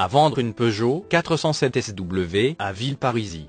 À vendre une Peugeot 407 SW à Villeparisis.